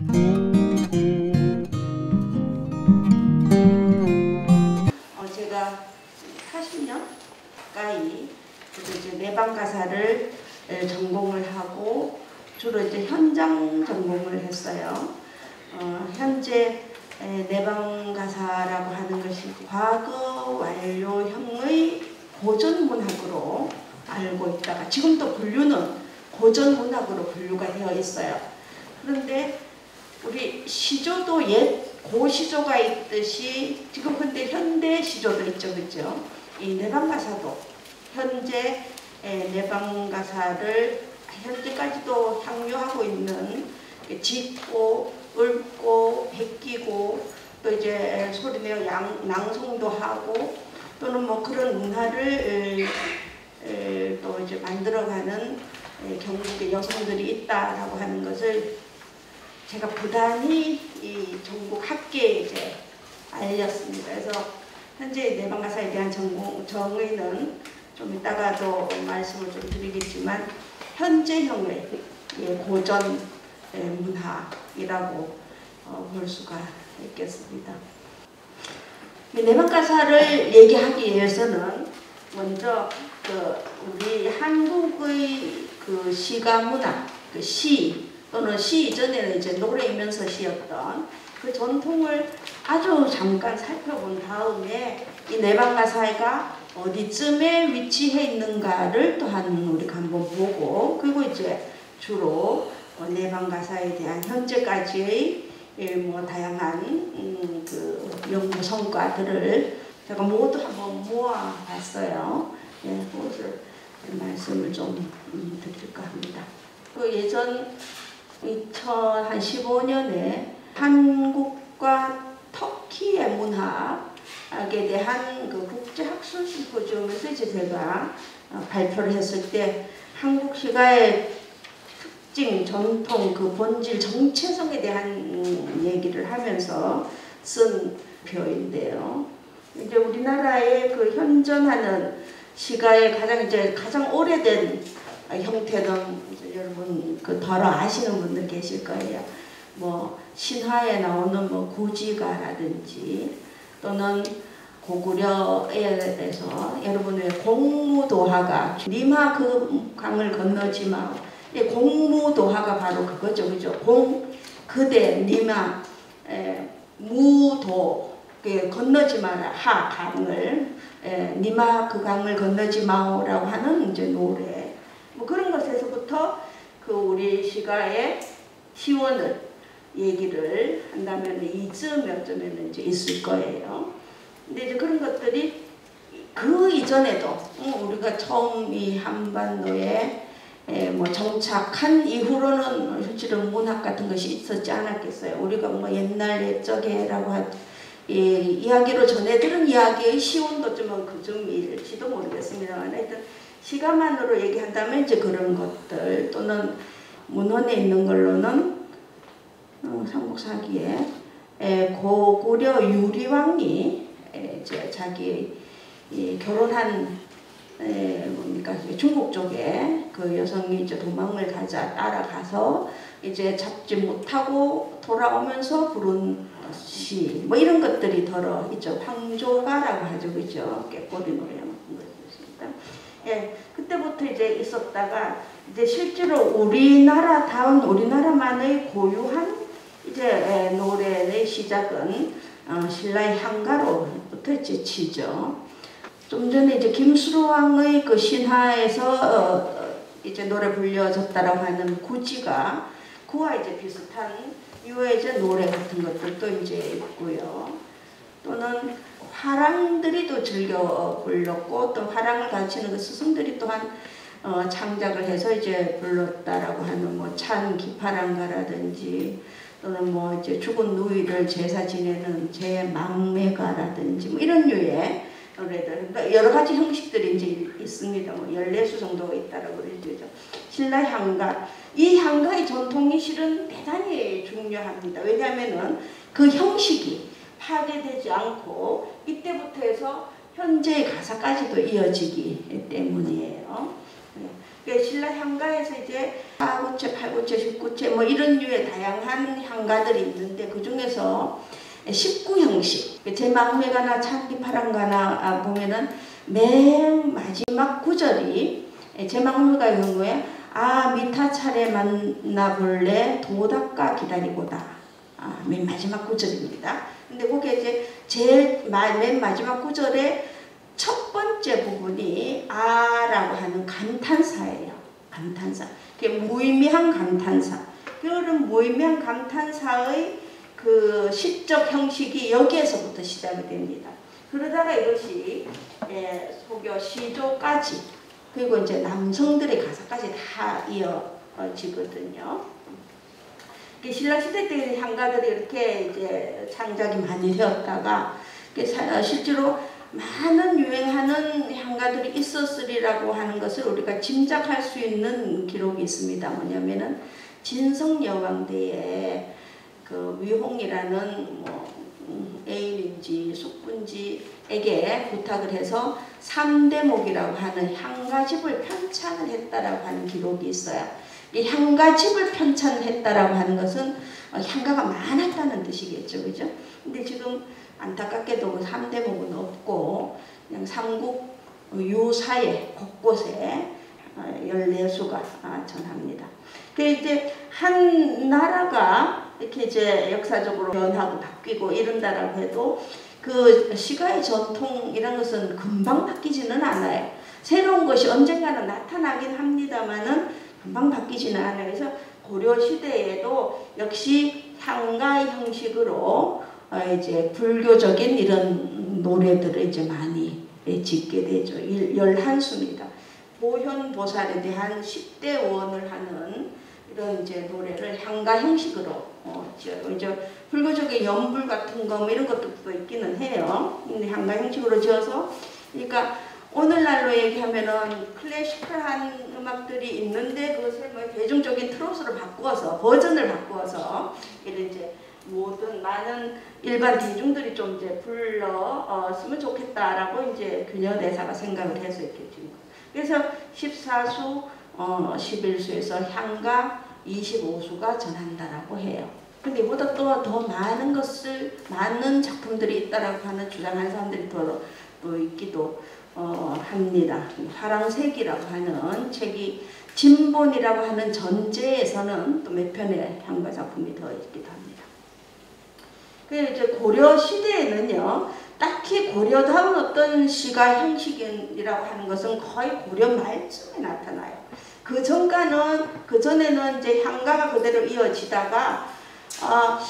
어, 제가 40년 가까이 이제 내방 가사를 에, 전공을 하고 주로 이제 현장 전공을 했어요. 어, 현재 에, 내방 가사라고 하는 것이 과거 완료형의 고전 문학으로 알고 있다가 지금도 분류는 고전 문학으로 분류가 되어 있어요. 그런데 우리 시조도 옛 고시조가 있듯이 지금 근데 현대 시조도 있죠, 그죠? 이 내방 가사도 현재 에, 내방 가사를 현재까지도 향유하고 있는 짓고 읊고 베끼고 또 이제 소리내어 양, 낭송도 하고 또는 뭐 그런 문화를 또 이제 만들어가는 에, 경북의 여성들이 있다라고 하는 것을 제가 부단히 이 전국 학계에 이제 알렸습니다. 그래서 현재 내방가사에 대한 전공, 정의는 좀 이따가도 말씀을 좀 드리겠지만 현재형의 예, 고전 예, 문학이라고 어, 볼 수가 있겠습니다. 내방가사를 얘기하기 위해서는 먼저 그 우리 한국의 그 시가 문화, 그 시, 또는 시 이전에는 이제 노래이면서 시였던 그 전통을 아주 잠깐 살펴본 다음에 이 내방 가사가 어디쯤에 위치해 있는가를 또한 우리가 한번 보고 그리고 이제 주로 내방 가사에 대한 현재까지의 뭐 다양한 음, 그 연구 성과들을 제가 모두 한번 모아봤어요. 예, 그것을 말씀을 좀 음, 드릴까 합니다. 그 예전 2015년에 한국과 터키의 문학에 대한 그 국제학술 심포지움에서 이제 제가 어, 발표를 했을 때 한국 시가의 특징, 전통, 그 본질, 정체성에 대한 얘기를 하면서 쓴 표인데요. 이제 우리나라의 그 현존하는 시가의 가장 이제 가장 오래된 형태는 여러분 그 덜어 아시는 분들 계실 거예요. 뭐 신화에 나오는 뭐 고지가라든지 또는 고구려에서 여러분의 공무도하가 니마 그 강을 건너지 마. 공무도하가 바로 그거죠, 그죠? 공 그대 니마 에, 무도 그 건너지 마라 하 강을 에, 니마 그 강을 건너지 마오라고 하는 이제 노래 뭐 그런 것에서부터 그 우리 시가의 시원을 얘기를 한다면 이쯤 몇 점에는 이제 있을 거예요. 근데 이제 그런 것들이 그 이전에도 우리가 처음 이 한반도에 뭐 정착한 이후로는 실제로 문학 같은 것이 있었지 않았겠어요. 우리가 뭐 옛날 옛적에라고 한 예, 이야기로 전해 들은 이야기의 시온도 좀 그쯤일지도 모르겠습니다만 하여튼 시간만으로 얘기한다면 이제 그런 것들 또는 문헌에 있는 걸로는 어, 삼국사기에 고구려 유리왕이 이제 자기 결혼한 에, 뭡니까 중국 쪽에 그 여성이 이제 도망을 가자 따라가서 이제 잡지 못하고 돌아오면서 부른 시 뭐 이런 것들이 더러 있죠. 황조가라고 하죠. 그죠? 깨꼬리 노래 같은 것이었습니다. 예, 그때부터 이제 있었다가 이제 실제로 우리나라다운 우리나라만의 고유한 이제 노래의 시작은 어, 신라의 향가로부터 이제 치죠. 좀 전에 이제 김수로 왕의 그 신화에서 어, 이제 노래 불려졌다라고 하는 구지가 그와 이제 비슷한 유의 이제 노래 같은 것들도 이제 있고요. 또는 화랑들이 또 즐겨 불렀고 또 화랑을 가르치는 그 스승들이 또한 어, 창작을 해서 이제 불렀다라고 하는 뭐 찬 기파랑가라든지 또는 뭐 이제 죽은 누이를 제사 지내는 제망매가라든지 뭐 이런 류의 노래들 그러니까 여러 가지 형식들이 이제 있습니다. 뭐 14수 정도가 있다라고 그러죠. 신라 향가 이 향가의 전통이 실은 대단히 중요합니다. 왜냐하면은 그 형식이 파괴되지 않고 이때부터 해서 현재의 가사까지도 이어지기 때문이에요. 네. 그 신라 향가에서 이제 4구체, 8구체, 19구체 뭐 이런 류의 다양한 향가들이 있는데 그 중에서 19 형식 그제 마음에 가나 찬디 파랑가나 보면은 맨 마지막 구절이 제 마음의 경우에 아 미타 차례 만나볼래 도닥가 기다리고다 아, 맨 마지막 구절입니다. 근데 그게 이제 제일 맨 마지막 구절에 첫 번째 부분이 아라고 하는 감탄사예요. 감탄사. 그게 무의미한 감탄사. 그런 무의미한 감탄사의 그 시적 형식이 여기에서부터 시작이 됩니다. 그러다가 이것이 예, 소교 시조까지 그리고 이제 남성들의 가사까지 다 이어지거든요. 신라 시대 때 향가들이 이렇게 이제 창작이 많이 되었다가 실제로 많은 유행하는 향가들이 있었으리라고 하는 것을 우리가 짐작할 수 있는 기록이 있습니다. 뭐냐면은 진성 여왕대에 그 위홍이라는 뭐 음, 애인인지 숙분지에게 부탁을 해서 삼대목이라고 하는 향가집을 편찬을 했다라고 하는 기록이 있어요. 이 향가집을 편찬했다라고 하는 것은 어, 향가가 많았다는 뜻이겠죠, 그죠? 근데 지금 안타깝게도 3대 목은 없고 그냥 삼국 유사에 곳곳에 14수가 어, 아, 전합니다. 그 이제 한 나라가 이렇게 이제 역사적으로 변하고 바뀌고 이런다라고 해도 그 시가의 전통 이런 것은 금방 바뀌지는 않아요. 새로운 것이 언젠가는 나타나긴 합니다만은 금방 바뀌지는 않아요. 그래서 고려 시대에도 역시 향가 형식으로 어, 이제 불교적인 이런 노래들을 이제 많이 짓게 되죠. 열한수입니다. 보현보살에 대한 10대 원을 하는 이런 이제 노래를 향가 형식으로 어. 이제 불교적인 연불 같은 거 뭐 이런 것도 있기는 해요. 근데 향가 형식으로 지어서 그러니까 오늘날로 얘기하면은 클래시컬한 음악들이 있는데 그것을 뭐 대중적인 트로트로 바꾸어서 버전을 바꾸어서 이런 이제 모든 많은 일반 대중들이 좀 이제 불러쓰면 좋겠다라고 이제 교녀 대사가 생각을 해서 이렇게 지은 거. 그래서 14수, 어, 11수에서 향가 25수가 전한다라고 해요. 근데 이보다 또 더 많은 것을 많은 작품들이 있다라고 하는 주장하는 사람들이 더, 또 있기도 어, 합니다. 화랑색이라고 하는 책이 진본이라고 하는 전제에서는 또 몇 편의 향가 작품이 더 있기도 합니다. 그 이제 고려 시대에는요, 딱히 고려다운 어떤 시가 형식이라고 하는 것은 거의 고려 말쯤에 나타나요. 그 전가는 그 전에는 이제 향가가 그대로 이어지다가 아,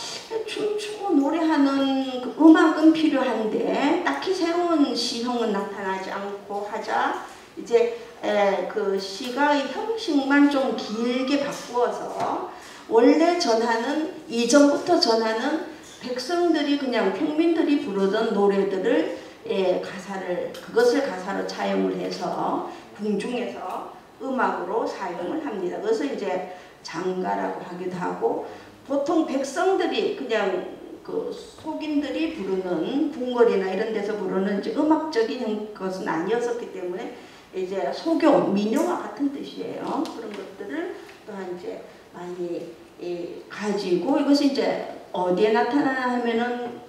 춤추고 노래하는 그 음악은 필요한데 딱히 새로운 시형은 나타나지 않고 하자 이제 에, 그 시가의 형식만 좀 길게 바꾸어서 원래 전하는 이전부터 전하는 백성들이 그냥 평민들이 부르던 노래들을 예, 가사를 그것을 가사로 차용을 해서 궁중에서 음악으로 사용을 합니다. 그것을 이제 장가라고 하기도 하고 보통 백성들이 그냥 그 속인들이 부르는 궁궐이나 이런 데서 부르는 음악적인 것은 아니었었기 때문에 이제 소교, 민요와 같은 뜻이에요. 그런 것들을 또한 이제 많이 예, 가지고 이것이 이제 어디에 나타나냐 하면은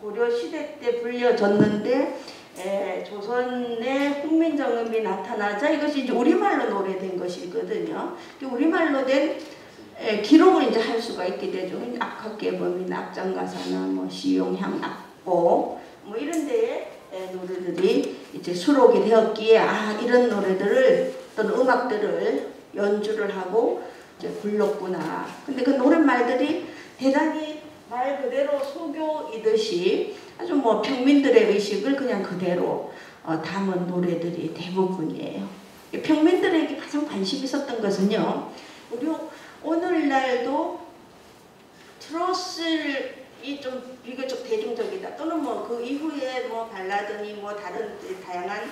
고려 시대 때 불려졌는데 에, 조선의 국민정음이 나타나자 이것이 이제 우리말로 노래된 것이거든요. 우리말로 된 에, 기록을 이제 할 수가 있게 되죠. 악학계 범이나 악장가사나 뭐 시용향 악보 뭐 이런 데에 에, 노래들이 이제 수록이 되었기에 아 이런 노래들을 또는 음악들을 연주를 하고 이제 불렀구나. 근데 그 노랫말들이 대단히 말 그대로 소교이듯이 아주 뭐 평민들의 의식을 그냥 그대로 어, 담은 노래들이 대부분이에요. 평민들에게 가장 관심 있었던 것은요. 우리 오늘날도 트로스이 좀 비교적 대중적이다. 또는 뭐 그 이후에 뭐 발라드니 뭐 다른 다양한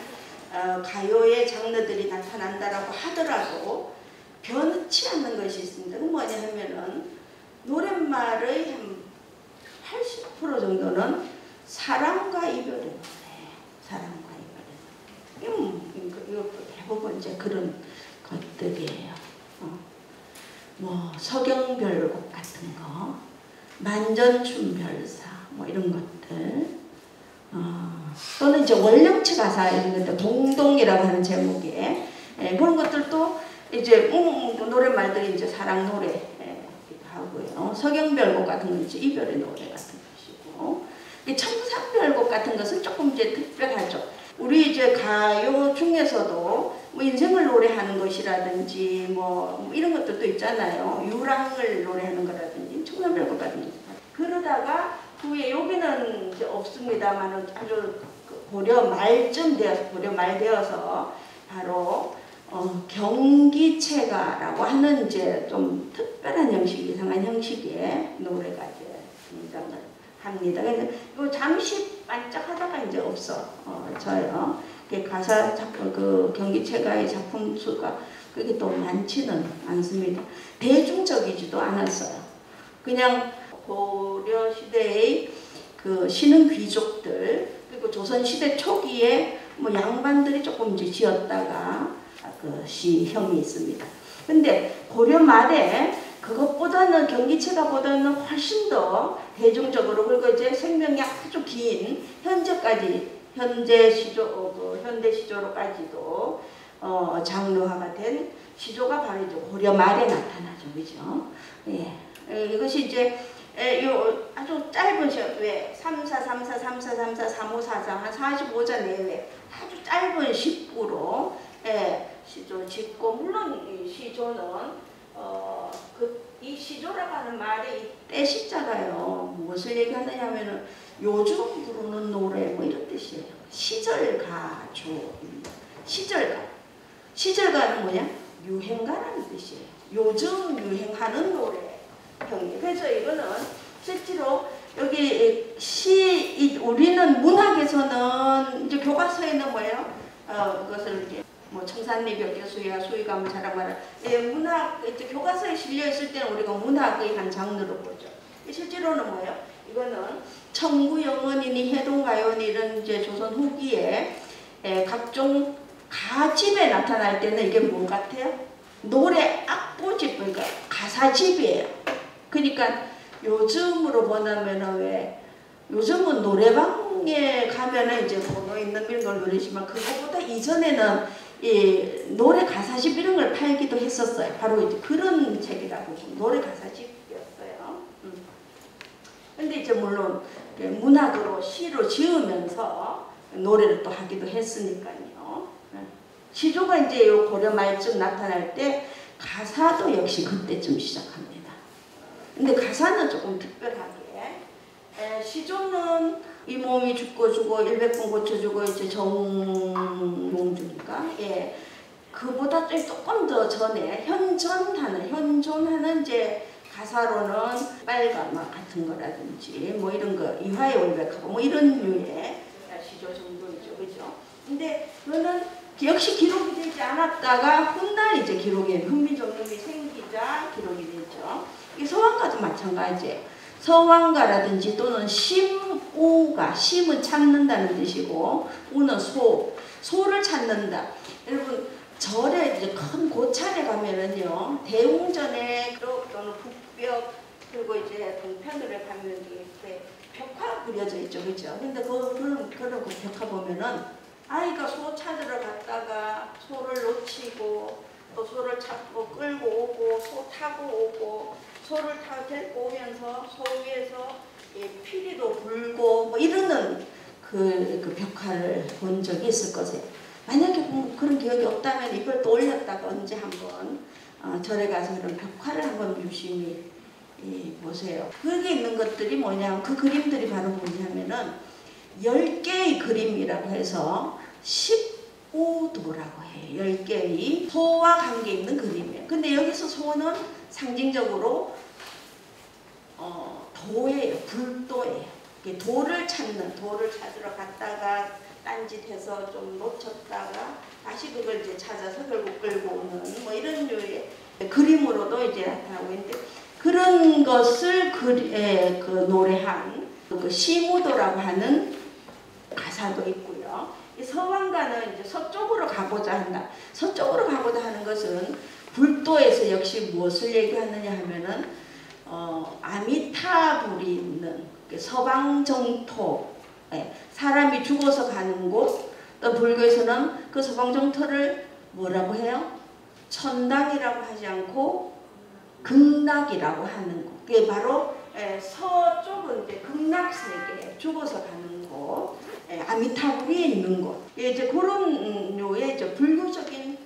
어, 가요의 장르들이 나타난다라고 하더라도 변치 않는 것이 있습니다. 그 뭐냐 하면은 노랫말의 한 80% 정도는 사랑과 노래. 사랑과 노래. 이거, 이거 대부분 이제 그런 것들이에요. 어. 뭐 서경별곡 같은 거, 만전춘별사 뭐 이런 것들, 어. 또는 이제 원령치 가사 이런 것들 동동이라고 하는 제목의 예, 그런 것들도 이제 음, 음, 노래말들이 이제 사랑 노래 예, 하고요. 서경별곡 같은 건 이제 이별의 노래 같은 것이고, 청산별곡 같은 것은 조금 이제 특별하죠. 우리 이제 가요 중에서도 뭐 인생을 노래하는 것이라든지 뭐, 뭐 이런 것들도 있잖아요. 유랑을 노래하는 거라든지 청산별곡 같은 거. 그러다가 후에 여기는 이제 없습니다만은 아주 그 고려 말쯤 되어서 고려 말 되어서 바로 어, 경기체가라고 하는 이제 좀 특별한 형식, 이상한 형식의 노래가 이제 등장을 합니다. 그래서 이거 잠시 반짝하다가 이제 없어 어. 가사 작품 그 경기 체가의 작품 수가 그게 또 많지는 않습니다. 대중적이지도 않았어요. 그냥 고려 시대의 그 신흥 귀족들 그리고 조선 시대 초기에 뭐 양반들이 조금 이제 지었다가 그 시형이 있습니다. 근데 고려 말에 그것보다는 경기체가보다는 훨씬 더 대중적으로 그리고 이제 생명이 아주 긴 현재까지 현재 시조 어, 그 현대 시조로까지도 어, 장르화가 된 시조가 바로 이제 고려 말에 나타나죠, 그죠? 예, 이것이 이제 에, 요 아주 짧은 시간 왜 3, 4, 3, 4, 3, 4, 3, 4, 3, 5, 4, 4, 한 45자 내외 아주 짧은 식구로 예, 시조 짓고 물론 이 시조는 어, 그, 이 시조라고 하는 말이 때 시자가요. 무엇을 얘기하느냐면은 요즘 부르는 노래 뭐 이런 뜻이에요. 시절가조 시절가 시절가는 뭐냐? 유행가라는 뜻이에요. 요즘 유행하는 노래 형님. 그래서 이거는 실제로 여기 시 우리는 문학에서는 이제 교과서에는 뭐예요? 어, 그것을 이렇게 뭐 청산리별 교수야 수의가문 자랑하라 예, 문학 이제 교과서에 실려 있을 때는 우리가 문학의 한 장르로 보죠. 실제로는 뭐예요? 이거는 청구영원이니 해동가요니 이런 이제 조선 후기에 예, 각종 가집에 나타날 때는 이게 뭐 같아요? 노래 악보집 그러니까 가사집이에요. 그러니까 요즘으로 보면 왜 요즘은 노래방에 가면은 이제 번호 있는 이런 걸 누리지만 그것보다 이전에는 이 노래 가사집 이런 걸 팔기도 했었어요. 바로 이제 그런 책이라고 노래. 음. 근데 이제 물론 문학으로 시로 지으면서 노래를 또 하기도 했으니까요. 네. 시조가 이제 요 고려 말쯤 나타날 때 가사도 역시 그때쯤 시작합니다. 근데 가사는 조금 특별하게 에, 시조는 이 몸이 죽고 주고 일백번 고쳐주고 이제 정몽주니까 예 그보다 조금 더 전에 현존하는 현존하는 이제 가사로는 빨간 막 같은 거라든지 뭐 이런 거 이화의 올백하고 뭐 이런 류의 시조 정도이죠 그죠 근데 그거는 역시 기록이 되지 않았다가 훗날 이제 기록이 흥미정음이 생기자 기록이 되죠 이 서왕가도 마찬가지예요. 서왕가라든지 또는 심우가 심은 찾는다는 뜻이고 우는 소 소를 찾는다. 여러분 절에 이제 큰 고찰에 가면은요 대웅전에 또는 북 벽 그리고 이제 동편으로 가면 이렇게 벽화 그려져 있죠, 그죠? 근데 그 그런 그런 그 벽화 보면은 아이가 소 찾으러 갔다가 소를 놓치고 또 소를 찾고 끌고 오고 소 타고 오고 소를 타 데리고 오면서 소 위에서 피리도 불고 뭐 이러는 그, 그 벽화를 본 적이 있을 거세요. 만약에 뭐 그런 기억이 없다면 이걸 또 올렸다가 언제 한번 어, 절에 가서 그런 벽화를 한번 유심히 예, 보세요. 거기 있는 것들이 뭐냐 그 그림들이 바로 뭐냐면은 10개의 그림이라고 해서 15도라고 해요. 10개의 소와 관계 있는 그림이에요. 근데 여기서 소는 상징적으로 어, 도예요. 불도예요. 도를 찾는, 도를 찾으러 갔다가 딴짓 해서 좀 놓쳤다가 다시 그걸 이제 찾아서 결국 끌고 오는 뭐 이런 류의 그림으로도 이제 나타나고 있는데 그런 것을 그, 에, 그 노래한 그 시무도라고 하는 가사도 있고요. 이 서왕가는 이제 서쪽으로 가고자 한다. 서쪽으로 가고자 하는 것은 불도에서 역시 무엇을 얘기하느냐 하면은 어, 아미타불이 있는 그 서방 정토 예, 사람이 죽어서 가는 곳, 또 불교에서는 그 서방 정토를 뭐라고 해요? 천당이라고 하지 않고 극락이라고 하는 곳. 그게 바로 예, 서쪽은 이제 극락 세계 죽어서 가는 곳, 예, 아미타불이 있는 곳. 예, 이제 그런 음, 류의 이제 불교적인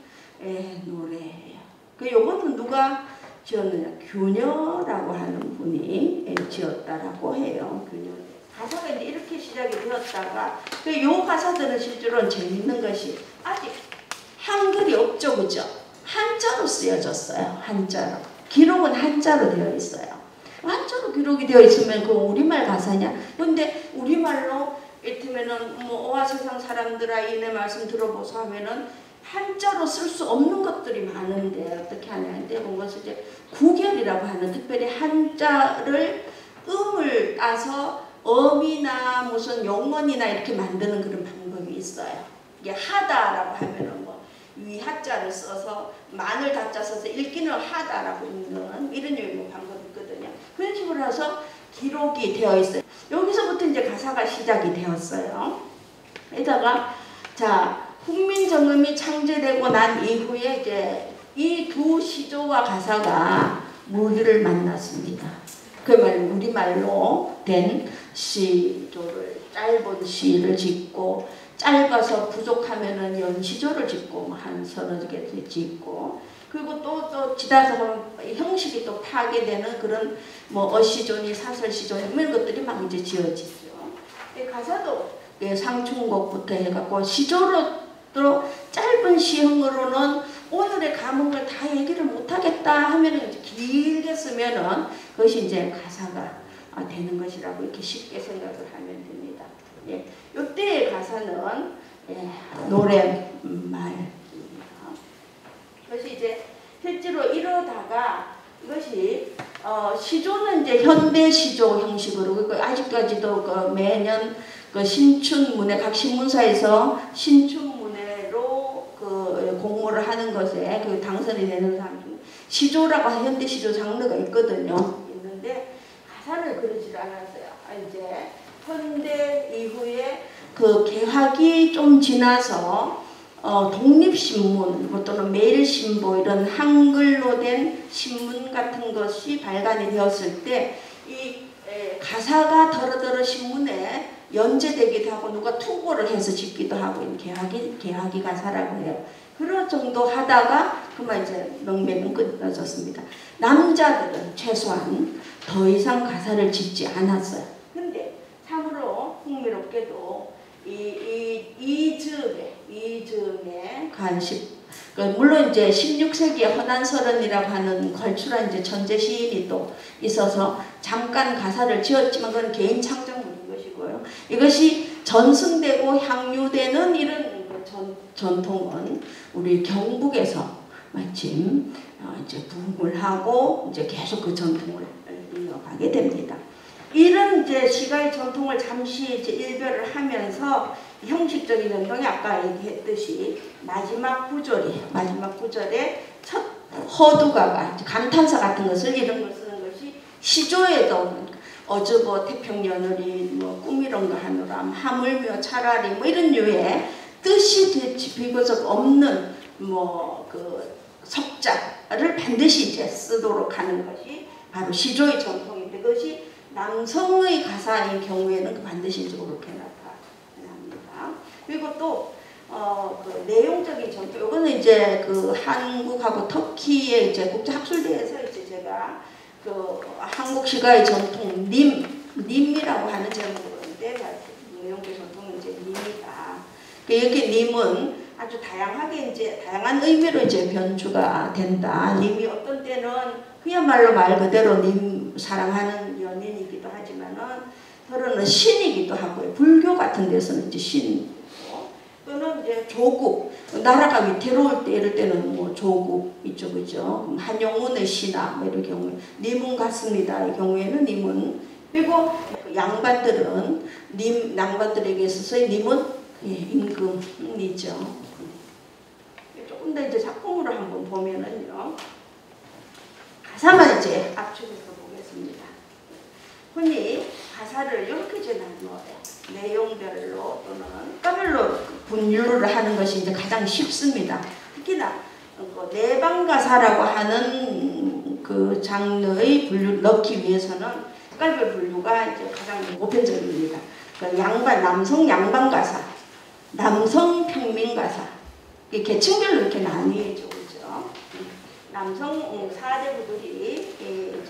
예, 노래예요. 그 요거는 누가 지었느냐? 규녀라고 하는 분이 예, 지었다라고 해요. 규녀. 가사가 이제 이렇게 시작이 되었다가 그 요 가사들은 실제로는 재밌는 것이 아직 한글이 없죠, 그죠? 한자로 쓰여졌어요. 한자로. 기록은 한자로 되어 있어요. 한자로 기록이 되어 있으면 그 우리말 가사냐? 근데 우리말로 이를테면은 뭐 오와 세상 사람들아 이내 말씀 들어보소 하면은 한자로 쓸 수 없는 것들이 많은데 어떻게 하냐는데 그것을 이제 구결이라고 하는 특별히 한자를 음을 따서 어미나 무슨 용언이나 이렇게 만드는 그런 방법이 있어요. 이게 하다라고 하면은 뭐 위하자를 써서 마늘 다자 써서 읽기는 하다라고 읽는 이런 유의 방법이 있거든요. 그런 식으로 해서 기록이 되어 있어요. 여기서부터 이제 가사가 시작이 되었어요. 에다가 자 국민정음이 창제되고 난 이후에 이제 이 두 시조와 가사가 무리를 만났습니다. 그말 우리말로 된 시조를 짧은 시를 짓고 짧아서 부족하면은 연시조를 짓고 뭐한 서너 개 짓고 그리고 또 또 지나서 형식이 또 파괴되는 그런 뭐 어시조니 사설시조니 이런 것들이 막 이제 지어지죠. 가사도 상충곡부터 해갖고 시조로 또 짧은 시형으로는 오늘의 과목을 다 얘기를 못하겠다 이제 길게 쓰면은 그것이 이제 가사가 되는 것이라고 이렇게 쉽게 생각을 하면 됩니다. 예, 이때의 가사는 예, 노래말입니다. 그것이 이제 실제로 이러다가 이것이 어, 시조는 이제 현대 시조 형식으로 아직까지도 그 매년 그 신춘문예 각 신문사에서 신춘문예로 그 공모를 하는 것에 그 당선이 되는 사람 중 시조라고 현대 시조 장르가 있거든요. 있는데 가사를 그러질 않았어요. 아, 이제 현대 이후에 그 개학이 좀 지나서 어, 독립신문 뭐 또는 매일신보 이런 한글로 된 신문 같은 것이 발간이 되었을 때 이 가사가 더러더러 신문에 연재되기도 하고 누가 투고를 해서 짓기도 하고 개화기 개화기 가사라고 해요. 그런 정도 하다가 그만 이제 명맥은 끊어졌습니다. 남자들은 최소한 더 이상 가사를 짓지 않았어요. 근데 참으로 흥미롭게도 이, 이, 이 즈음에, 이 즈음에 관심, 그 물론 이제 16세기에 허난설헌이라고 하는 걸출한 이제 천재 시인이 또 있어서 잠깐 가사를 지었지만 그건 개인 창작물인 것이고요. 이것이 전승되고 향유되는 이런 전, 전통은 우리 경북에서 마침 어 이제 부흥을 하고 이제 계속 그 전통을 이어가게 됩니다. 이런 이제 시가의 전통을 잠시 이제 일별을 하면서 형식적인 전통이 아까 얘기했듯이 마지막 구절이 마지막 구절에 첫 허두가가 감탄사 같은 것을 이런 걸 쓰는 것이 시조에도 어저버 태평연월이 뭐 꿈이런가 하노라 하물며 차라리 뭐 이런 류의 뜻이 비교적 없는 뭐 그 석자를 반드시 이제 쓰도록 하는 것이 바로 시조의 전통인데 그것이 남성의 가사인 경우에는 그 반드시 그렇게 나타납니다. 그리고 또 어, 그 내용적인 전통, 이거는 이제 그 한국하고 터키의 이제 국제학술대에서 이제 제가 그 한국 시가의 전통 님, 님이라고 하는 제목인데 내용적 전통은 이제 님이다. 이렇게 님은 아주 다양하게 이제 다양한 의미로 이제 변주가 된다. 님이 어떤 때는 그야말로 말 그대로 님 사랑하는 연인이기도 하지만은 더러는 신이기도 하고요. 불교 같은 데서는 이제 신 또는 이제 조국 나라가 위태로울 때 이럴 때는 뭐 조국 있죠 그죠 한용운의 신화 뭐 이런 경우에 님은 같습니다 이 경우에는 님은 그리고 양반들은 님 양반들에게 있어서 님은 예, 임금이죠. 조금 더 이제 작품으로 한번 보면은요. 가사만 이제 압축해서 보겠습니다. 흔히 가사를 이렇게 나누어요. 내용별로 또는 가별로 분류를 하는 것이 이제 가장 쉽습니다. 특히나 그 내방가사라고 하는 그 장르의 분류 넣기 위해서는 깔별 분류가 이제 가장 보편적입니다. 그 양반 남성 양반 가사, 남성 평민 가사, 계층별로 이렇게 나뉘죠, 그죠? 남성 사대부들이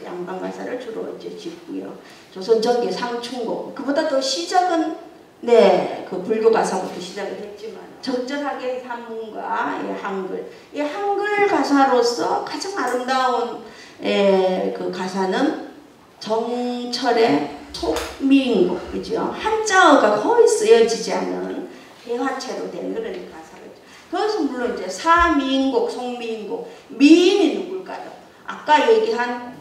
양반 가사를 주로 이제 짓고요. 조선 전기 상충고 그보다 더 시작은 네, 그 불교 가사부터 시작이 됐지만 적절하게 산문과 예, 한글, 이 한글 가사로서 가장 아름다운 예, 그 가사는 정철의 속민곡, 그죠? 한자어가 거의 쓰여지지 않은 대화체로 된 그런 가사겠죠. 그것은 물론 이제 사민곡, 송민곡, 미인이 누굴까요? 아까 얘기한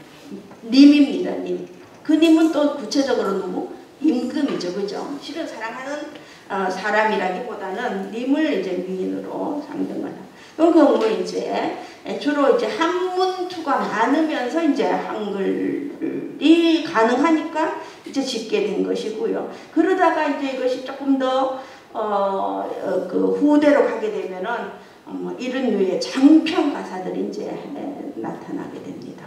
님입니다, 님. 그 님은 또 구체적으로 누구? 임금이죠, 그죠? 실은 사랑하는 어, 사람이라기보다는 님을 이제 미인으로 상정을 그런 경우에 이제 주로 이제 한문투가 많으면서 이제 한글이 가능하니까 이제 짓게 된 것이고요. 그러다가 이제 이것이 조금 더 어, 어, 그 후대로 가게 되면은 뭐 이런 류의 장편 가사들이 이제 나타나게 됩니다.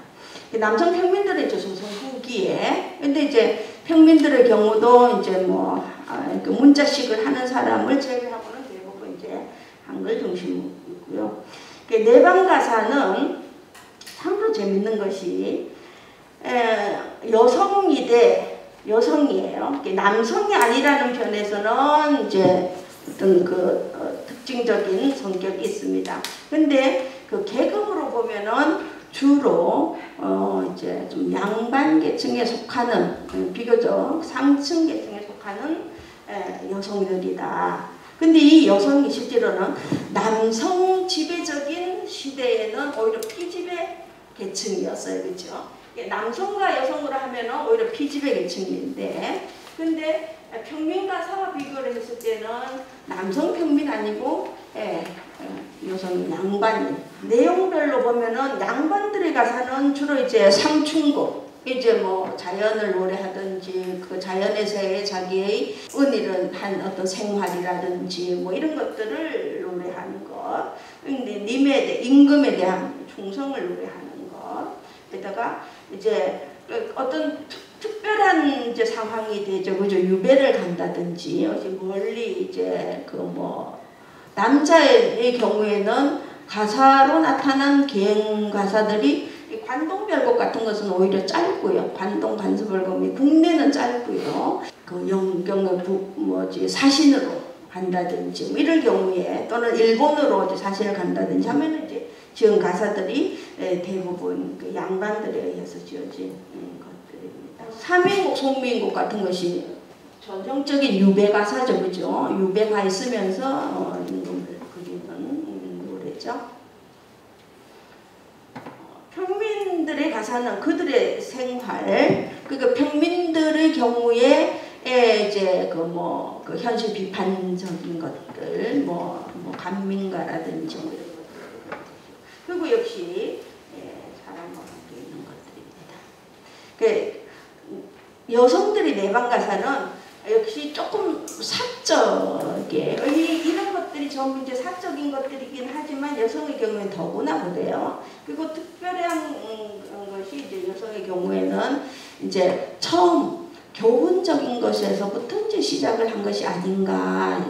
남성 평민들의 이제 조선 후기에 근데 이제 평민들의 경우도 이제 뭐 아, 그 문자식을 하는 사람을 제외하고는 대부분 이제 한글 중심이고요. 내방 가사는 참으로 재밌는 것이 여성이대 여성이에요. 남성이 아니라는 편에서는 이제 어떤 그 어, 특징적인 성격이 있습니다. 근데 그 계급으로 보면은 주로 어 이제 좀 양반 계층에 속하는 음, 비교적 상층 계층에 속하는 에, 여성들이다. 근데 이 여성이 실제로는 남성 지배적인 시대에는 오히려 피지배 계층이었어요. 그렇죠? 남성과 여성으로 하면 오히려 피지배 계층인데 근데 평민과 사와 비교를 했을 때는 남성 평민 아니고 예, 여성 양반이 내용별로 보면은 양반들의 가사는 주로 이제 상충곡 이제 뭐 자연을 노래하든지 그 자연에서의 자기의 은일은 한 어떤 생활이라든지 뭐 이런 것들을 노래하는 것. 근데 님에 대해 임금에 대한 충성을 노래하는 것. 게다가 이제 어떤 특, 별한 이제 상황이 되죠 그죠 유배를 간다든지 어디 멀리 이제 그 뭐 남자의 경우에는 가사로 나타난 기행 가사들이 관동별곡 같은 것은 오히려 짧고요. 관동 관수별곡이 국내는 짧고요. 그 영경의 부, 뭐지 사신으로 간다든지 뭐 이럴 경우에 또는 일본으로 사신을 간다든지 하면 이제 지은 가사들이 대부분 그 양반들에 의해서 지어진 것들입니다. 삼인곡, 송민곡 같은 것이 전형적인 유배 가사죠, 그죠? 유배 가 있으면서 어, 임금을 그리는 노래죠. 평민들의 가사는 그들의 생활, 그러니까 평민들의 경우에 이제 그 뭐 그 현실 비판적인 것들, 뭐, 뭐 감민가라든지 뭐 이런 것들 그리고 역시 예, 사람과 함께 있는 것들입니다. 그 여성들이 내방 가사는 역시 조금 사적이에요. 이런 것들이 전부 이제 사적인 것들이긴 하지만 여성의 경우에는 더구나 그래요. 그리고 특별한 음, 것이 이제 여성의 경우에는 이제 처음 교훈적인 것에서부터 이제 시작을 한 것이 아닌가.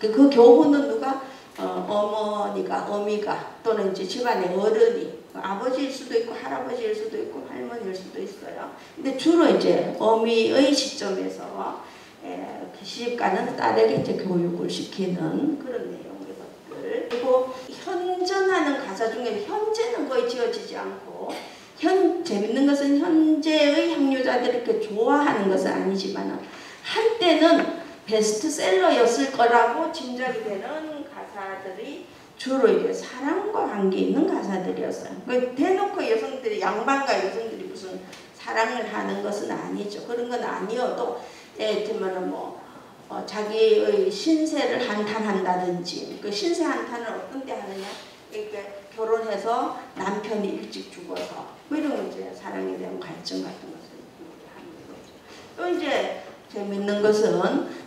그, 그 교훈은 누가 어, 머니가 어미가 또는 이제 집안의 어른이 아버지일 수도 있고 할아버지일 수도 있고 할머니일 수도 있어요. 근데 주로 이제 어미의 시점에서 예, 시집가는 딸에게 이제 교육을 시키는 그런 내용의 것들. 그리고 현전하는 가사 중에 현재는 거의 지어지지 않고 현 재밌는 것은 현재의 향유자들이 이렇게 좋아하는 것은 아니지만 한때는 베스트셀러였을 거라고 짐작이 되는 가사들이 주로 이제 사랑과 관계 있는 가사들이었어요. 그 대놓고 여성들이 양반과 여성들이 무슨 사랑을 하는 것은 아니죠. 그런 건 아니어도 들면은 뭐 어, 자기의 신세를 한탄한다든지 그 신세 한탄을 어떤 때 하느냐 이렇게 결혼해서 남편이 일찍 죽어서 뭐 이런 이제 사랑에 대한 갈증 같은 것을 하는 거죠. 또 이제 재밌는 것은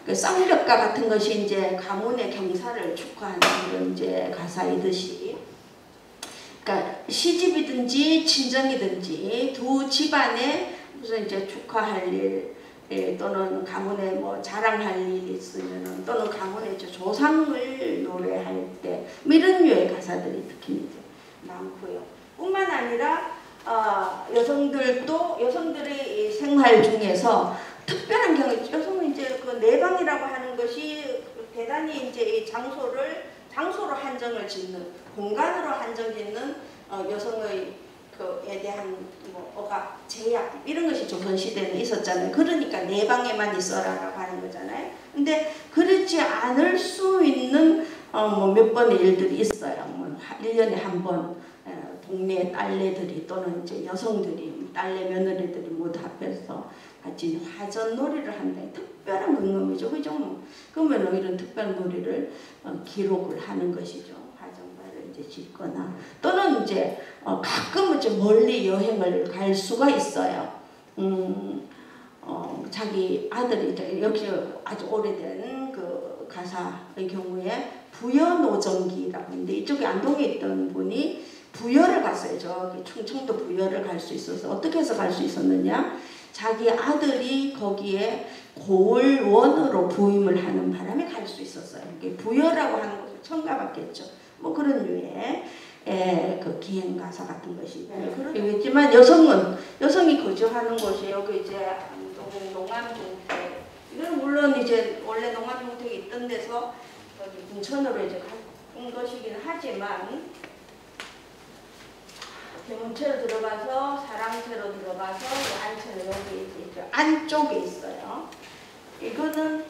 그 쌍벽가 같은 것이 이제 가문의 경사를 축하하는 그런 이제 가사이듯이 그러니까 시집이든지 친정이든지 두 집안에 무슨 이제 축하할 일 예, 또는 가문에 뭐 자랑할 일이 있으면 또는 이제 조상을 노래할 때 뭐 이런 류의 가사들이 특히 많고요. 뿐만 아니라 어, 여성들도 여성들의 이 생활 중에서 특별한 경우 여성 내방이라고 하는 것이 대단히 이제 이 장소를 장소로 한정을 짓는 공간으로 한정 짓는 어, 여성의 그에 대한 뭐 억압, 제약 이런 것이 조선 시대는 있었잖아요. 그러니까 내 방에만 있어라라고 하는 거잖아요. 근데 그렇지 않을 수 있는 어, 뭐몇 번의 일들이 있어요. 뭐 1년에 한번 동네 딸내들이 또는 이제 여성들이 딸내 며느리들이 모두 합해서 같이 화전 놀이를 한다. 특별한 근검이죠. 그죠? 뭐. 그러면 이런 특별한 놀이를 어, 기록을 하는 것이죠. 화전발을 이제 짓거나 또는 이제 어, 가끔 이제 멀리 여행을 갈 수가 있어요. 음, 어, 자기 아들이 여기 아주 오래된 그 가사의 경우에 부여노정기라고 있는데 이쪽에 안동에 있던 분이 부여를 갔어요. 저기 충청도 부여를 갈 수 있어서 어떻게 해서 갈 수 있었느냐? 자기 아들이 거기에 고을원으로 부임을 하는 바람에 갈 수 있었어요. 이게 부여라고 하는 것을 처음 가봤겠죠. 뭐 그런 류의 에, 그 기행 가사 같은 것이 있겠지만 여성은 여성이 거주하는 곳이 여기 이제 안동 농암종택 이건 물론 이제 원래 농암종택이 있던 데서 여기 분천으로 이제 간 것이긴 하지만 대문체로 들어가서 사랑체로 들어가서 안체로 여기 이제 안쪽에 있어요. 이거는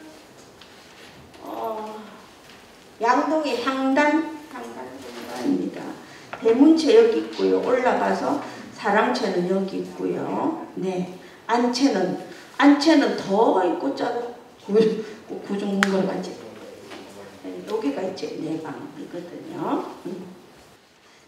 어, 양동의 향단 향단 공간입니다. 대문체 여기 있고요. 올라가서 사랑체는 여기 있고요. 네, 안체는 안체는 더 있고 짜고 구중문걸 같이 네, 여기가 이제 내방 이거든요. 음.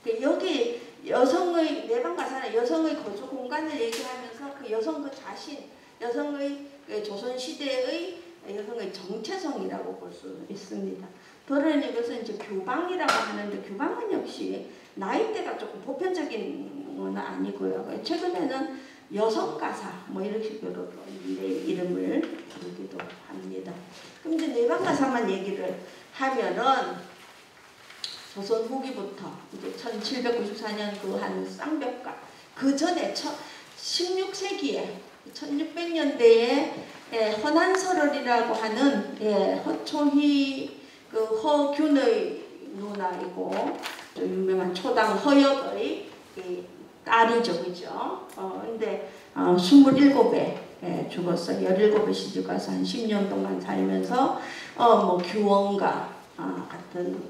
그 여기 여성의 내방 가사는 여성의 거주 공간을 얘기하면서 그 여성 그 자신, 여성의 그 조선 시대의 여성의 정체성이라고 볼 수 있습니다. 그런 이것은 이제 규방이라고 하는데 규방은 역시 나이대가 조금 보편적인 건 아니고요. 최근에는 여성 가사 뭐 이런 식으로 내 이름을 부르기도 합니다. 그럼 이제 내방 가사만 얘기를 하면은 조선 후기부터 이제 1794년 그 한 쌍벽가 그 전에 16세기에 1600년대에 예, 허난설월이라고 하는 예, 허초희 그 허균의 누나이고 유명한 초당 허역의 딸이죠, 그죠? 어, 근데 어, 27에 예, 죽었어. 17에 시집 가서 한 10년 동안 살면서 어, 뭐 규원가 어, 같은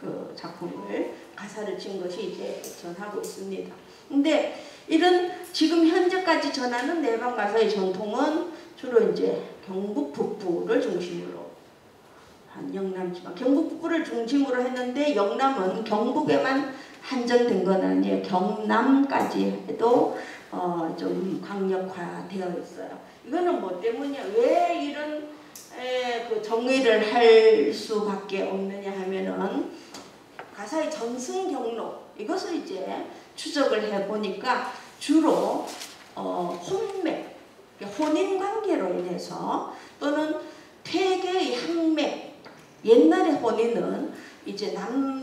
그 작품을 가사를 친 것이 이제 전하고 있습니다. 근데 이런 지금 현재까지 전하는 내방 가사의 전통은 주로 이제 경북 북부를 중심으로 한 영남 지방 경북 북부를 중심으로 했는데 영남은 경북에만 한정된 건 아니에요. 경남까지 해도 어, 좀 강력화되어 있어요. 이거는 뭐 때문이야? 왜 이런 에, 그 정의를 할 수밖에 없느냐 하면은 가사의 전승 경로 이것을 이제 추적을 해 보니까 주로 어, 혼맥 혼인 관계로 인해서 또는 퇴계의 항맥 옛날의 혼인은 이제 남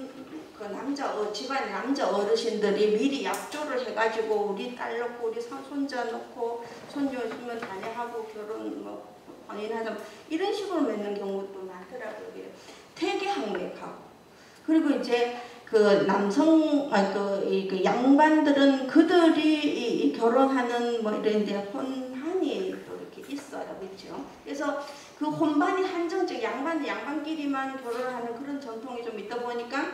그 남자 어, 집안 남자 어르신들이 미리 약조를 해가지고 우리 딸 놓고 우리 손자 놓고 손주 있으면 다녀하고 결혼 뭐 혼인하자 이런 식으로 맺는 경우도 많더라고요. 퇴계 항맥하고 그리고 이제 그 남성 아그 그 양반들은 그들이 이, 이 결혼하는 뭐 이런 데 혼한이 또 이렇게 있어요, 그렇죠? 그래서 그 혼반이 한정적 양반 양반끼리만 결혼하는 그런 전통이 좀 있다 보니까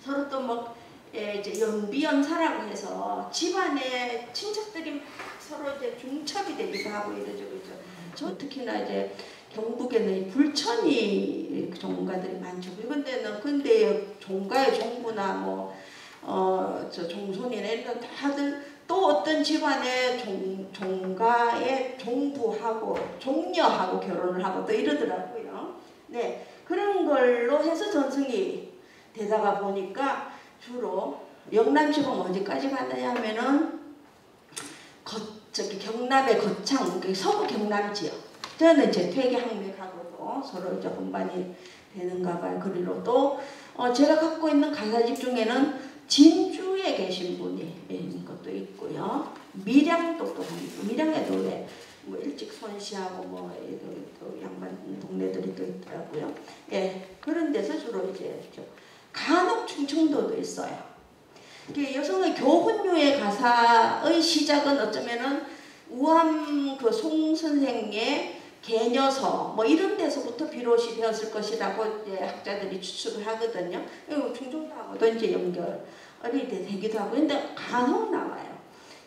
서로 또뭐 예, 이제 연비연사라고 해서 집안에 친척들이 막 서로 이제 중첩이 되기도 하고 이러죠, 그죠? 많죠. 특히나 이제 경북에는 불천이 종가들이 많죠. 이런 데는 근데 종가의 종부나 뭐, 어, 저 종손이나 이런 다들 또 어떤 집안의 종, 종가의 종부하고 종녀하고 결혼을 하고 또 이러더라고요. 네. 그런 걸로 해서 전승이 되다가 보니까 주로 영남시가 어디까지 갔느냐 하면은 거, 저기 경남의 거창, 서부 경남 지역. 저는 이제 퇴계항맥하고도 서로 이제 혼반이 되는가 봐요. 그리고 또 어, 제가 갖고 있는 가사집 중에는 진주에 계신 분이 있는 것도 있고요. 또 다니고 밀양에도 왜 뭐 일찍 손씨하고 뭐 또 양반 동네들이 또 있더라고요. 예, 그런 데서 주로 이제 간혹 충청도도 있어요. 여성의 교훈류의 가사의 시작은 어쩌면은 우암 그 송 선생의 개녀서 뭐 이런 데서부터 비롯이 되었을 것이라고 이제 학자들이 추측을 하거든요. 충청도하고도 이제 연결이 되기도 하고 근데 간혹 나와요.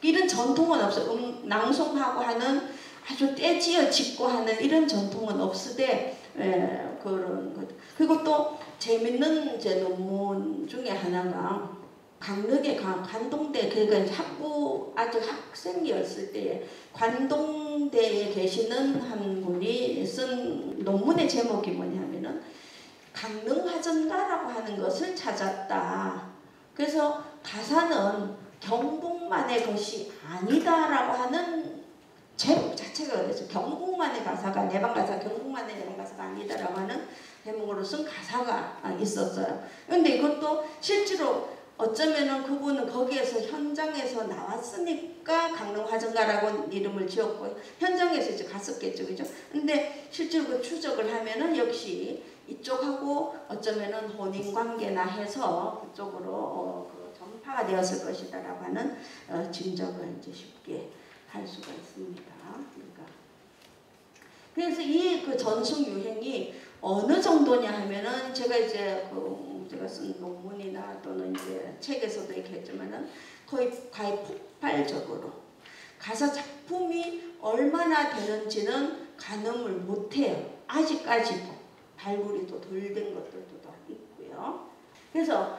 이런 전통은 없어. 음, 낭송하고 하는 아주 떼지어 짓고 하는 이런 전통은 없으되 예, 그런 것. 그리고 또 재밌는 제 논문 중에 하나가 강릉의 관동대 그러니까 학부 아직 학생이었을 때 관동대에 계시는 한 분이 쓴 논문의 제목이 뭐냐면은 강릉 화전가라고 하는 것을 찾았다. 그래서 가사는 경북만의 것이 아니다라고 하는 제목 자체가 그래서 경북만의 가사가 내방 가사 경북만의 내방 가사가 아니다라고 하는 제목으로 쓴 가사가 있었어요. 근데 이것도 실제로 어쩌면은 그분은 거기에서 현장에서 나왔으니까 강릉화전가라고 이름을 지었고 현장에서 이제 갔었겠죠, 그죠? 근데 실제로 그 추적을 하면은 역시 이쪽하고 어쩌면은 혼인 관계나 해서 그쪽으로 어, 그 전파가 되었을 것이다라고 하는 어, 짐작을 이제 쉽게 할 수가 있습니다. 그러니까 그래서 이 그 전승 유행이 어느 정도냐 하면은 제가 이제 그 제가 쓴 논문이나 또는 이제 책에서도 얘기했지만은 거의 거의 폭발적으로 가사 작품이 얼마나 되는지는 가늠을 못해요. 아직까지도 발굴이 또 덜 된 것들도 있고요. 그래서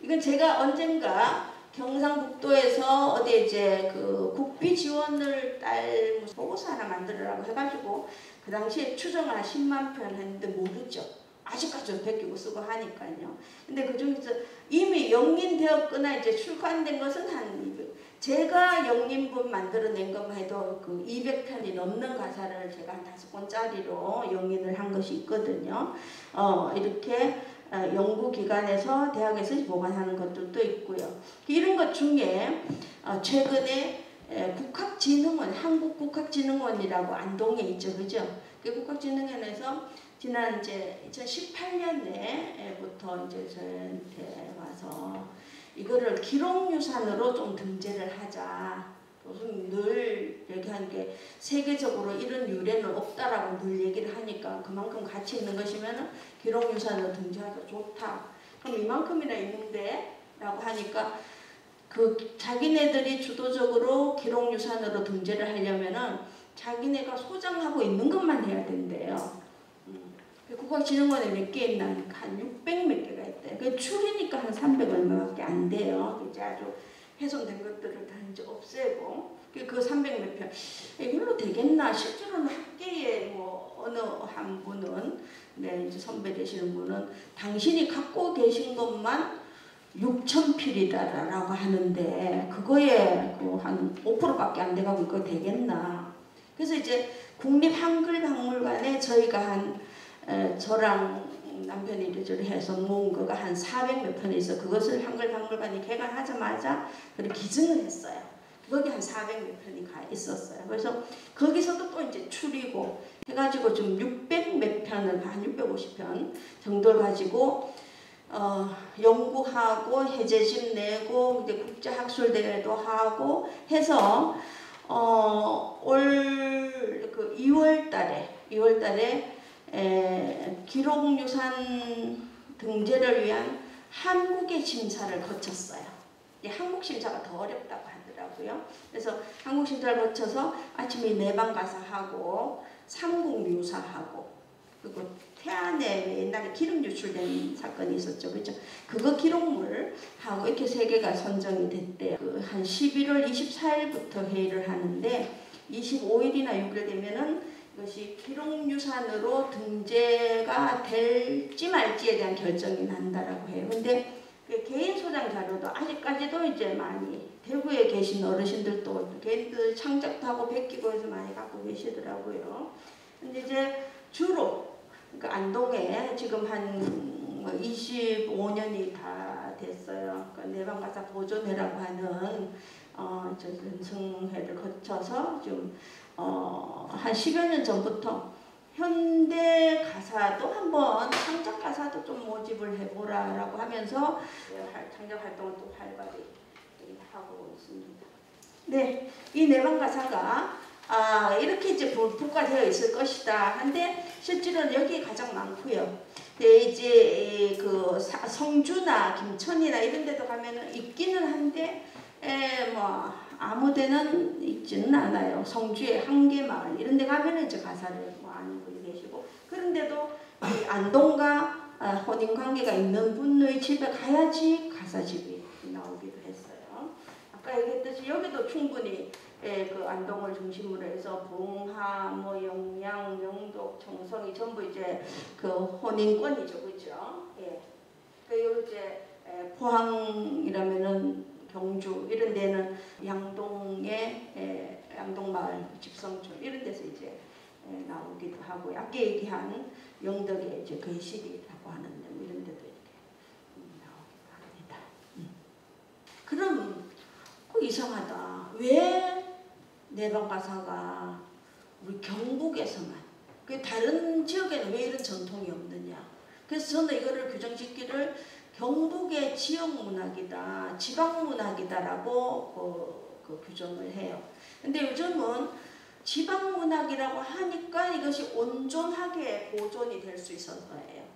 이건 제가 언젠가 경상북도에서 어디 이제 그 국비 지원을 딸 보고서 하나 만들으라고 해가지고 그 당시에 추정을 한 10만 편 했는데 모르죠. 아직까지 베끼고 쓰고 하니까요. 근데 그 중에서 이미 영린되었거나 이제 출간된 것은 한 200. 제가 영린본 만들어낸 것만 해도 그 200편이 넘는 가사를 제가 한 다섯 권짜리로 영린을 한 것이 있거든요. 어, 이렇게 어, 연구기관에서 대학에서 보관하는 것들도 있고요. 이런 것 중에 어, 최근에 국학진흥원, 한국국학진흥원이라고 안동에 있죠. 그죠? 그 국학진흥원에서 지난 이제 2018년에부터 이제 저한테 와서 이거를 기록유산으로 좀 등재를 하자. 늘 얘기하는 게 세계적으로 이런 유래는 없다라고 늘 얘기를 하니까 그만큼 가치 있는 것이면 기록유산으로 등재하자 좋다. 그럼 이만큼이나 있는데 라고 하니까 그 자기네들이 주도적으로 기록유산으로 등재를 하려면은 자기네가 소장하고 있는 것만 해야 된대요. 음. 국가진흥원에 몇 개 있나 한 600 몇 개가 있대. 그 추리니까 한 300 얼마밖에 안 돼요. 이제 아주 훼손된 것들을 다 이제 없애고 그 300몇 그 편. 이걸로 되겠나? 실제로는 학계에 뭐 어느 한 분은 네 이제 선배 되시는 분은 당신이 갖고 계신 것만 6천 필이다라고 하는데 그거에 그한 5%밖에 안 돼가고 이거 되겠나? 그래서 이제 국립한글박물관에 저희가 한 에, 저랑 남편이 이래저래 해서 모은 거가 한 400 몇 편이 있어. 그것을 한글박물관이 개관하자마자 그렇게 기증을 했어요. 거기 한 400 몇 편이 가 있었어요. 그래서 거기서도 또 이제 추리고 해가지고 좀600 몇 편을 한 650편 정도를 가지고 어, 연구하고 해제집 내고 이제 국제학술 대회도 하고 해서 어, 올 그 2월 달에 2월 달에 에, 기록유산 등재를 위한 한국의 심사를 거쳤어요. 이 한국 심사가 더 어렵다고 하더라고요. 그래서 한국 심사를 거쳐서 아침에 내방 가사하고 삼국 묘사하고 그리고 태안에 옛날에 기름 유출된 사건이 있었죠. 그죠? 그거 기록물 하고 이렇게 세 개가 선정이 됐대요. 그 한 11월 24일부터 회의를 하는데 25일이나 6일 되면은 이것이 기록유산으로 등재가 될지 말지에 대한 결정이 난다라고 해요. 근데 그 개인 소장 자료도 아직까지도 이제 많이 대구에 계신 어르신들도 개인들 창작하고 베끼고 해서 많이 갖고 계시더라고요. 근데 이제 주로 그 안동에 지금 한 25년이 다 됐어요. 그 내방가사 보존회라고 하는 어, 저 연승회를 거쳐서 좀 어, 한 10여 년 전부터 현대 가사도 한번 창작 가사도 좀 모집을 해보라라고 하면서 창작 활동을 또 활발히 하고 있습니다. 네, 이 내방 가사가 아, 이렇게 이제 분과되어 있을 것이다. 한데 실제로는 여기 가장 많고요. 네, 이제 그 성주나 김천이나 이런 데도 가면은 있기는 한데 에, 뭐 아무 데는 있지는 않아요. 성주의 한계마을 이런 데 가면은 이제 가사를 뭐 아는 분이 계시고 그런데도 이 안동과 아, 혼인 관계가 있는 분의 집에 가야지 가사집이 나오기도 했어요. 아까 얘기했듯이 여기도 충분히 예, 그 안동을 중심으로 해서 봉하, 뭐 영양, 명독, 정성이 전부 이제 그 혼인권이죠, 그죠? 예. 그 이제 포항이라면은 경주 이런 데는 양동의 에, 양동마을 집성촌 이런 데서 이제 에, 나오기도 하고 아까 얘기한 영덕의 이제 거실이라고 하는 데 이런 데도 이렇게 음, 나오기도 합니다. 음. 그럼 그 이상하다. 왜 내방 가사가 우리 경북에서만 그 다른 지역에는 왜 이런 전통이 없느냐? 그래서 저는 이거를 규정짓기를 경북의 지역 문학이다, 지방 문학이다라고 그, 그 규정을 해요. 근데 요즘은 지방 문학이라고 하니까 이것이 온전하게 보존이 될 수 있어서예요.